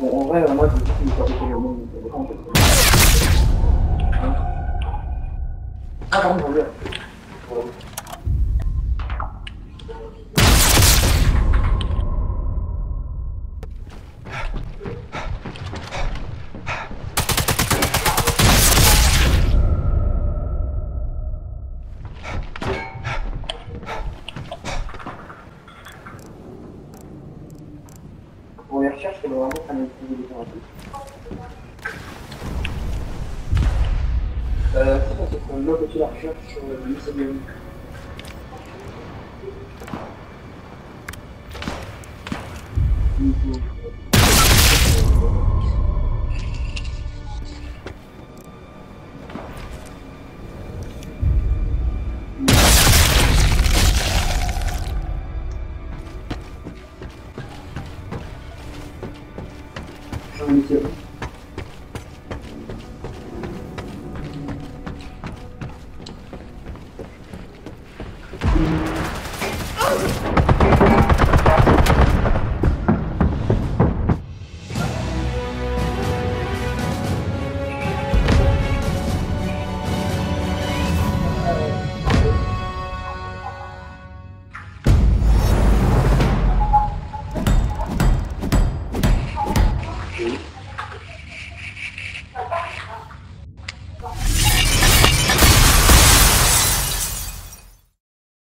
Bon, en vrai, moi, je me dis qu'il le monde. Ah, pardon, je les recherches, il faudrait vraiment analyser les thérapies. Euh, c'est ça, c'est la recherche sur le lycée Thank you.